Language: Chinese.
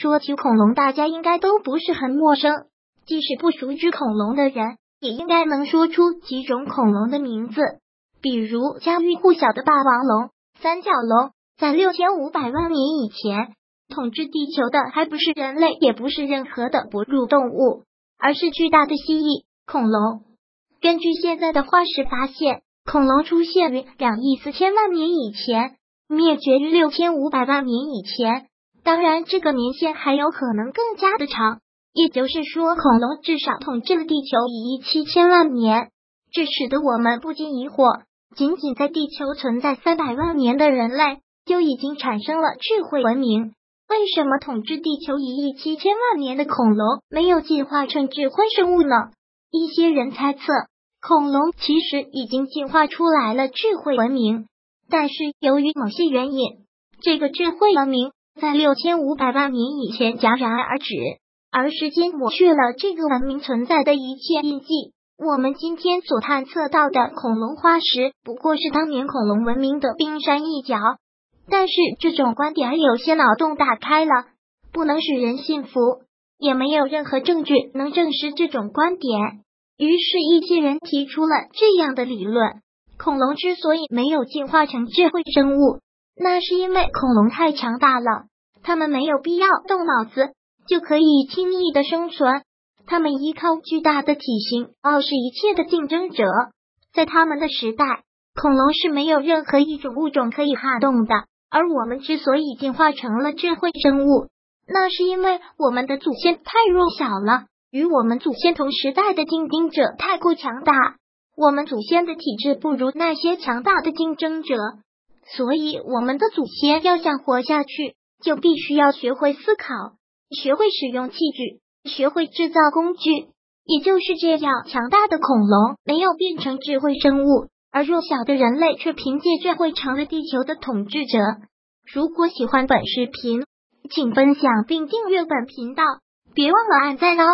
说起恐龙，大家应该都不是很陌生。即使不熟知恐龙的人，也应该能说出几种恐龙的名字，比如家喻户晓的霸王龙、三角龙。在六千五百万年以前，统治地球的还不是人类，也不是任何的哺乳动物，而是巨大的蜥蜴恐龙。根据现在的化石发现，恐龙出现于两亿四千万年以前，灭绝于六千五百万年以前。当然，这个年限还有可能更加的长，也就是说，恐龙至少统治了地球一亿七千万年。这使得我们不禁疑惑：仅仅在地球存在三百万年的人类。就已经产生了智慧文明。为什么统治地球一亿七千万年的恐龙没有进化成智慧生物呢？一些人猜测，恐龙其实已经进化出来了智慧文明，但是由于某些原因，这个智慧文明在六千五百万年以前戛然而止，而时间抹去了这个文明存在的一切印记。我们今天所探测到的恐龙化石，不过是当年恐龙文明的冰山一角。但是这种观点有些脑洞打开了，不能使人信服，也没有任何证据能证实这种观点。于是，一些人提出了这样的理论：恐龙之所以没有进化成智慧生物，那是因为恐龙太强大了，他们没有必要动脑子就可以轻易的生存。他们依靠巨大的体型傲视一切的竞争者，在他们的时代，恐龙是没有任何一种物种可以撼动的。而我们之所以进化成了智慧生物，那是因为我们的祖先太弱小了，与我们祖先同时代的竞争者太过强大，我们祖先的体质不如那些强大的竞争者，所以我们的祖先要想活下去，就必须要学会思考，学会使用器具，学会制造工具。也就是这样，强大的恐龙没有变成智慧生物。而弱小的人类却凭借智慧成了地球的统治者。如果喜欢本视频，请分享并订阅本频道，别忘了按赞哦！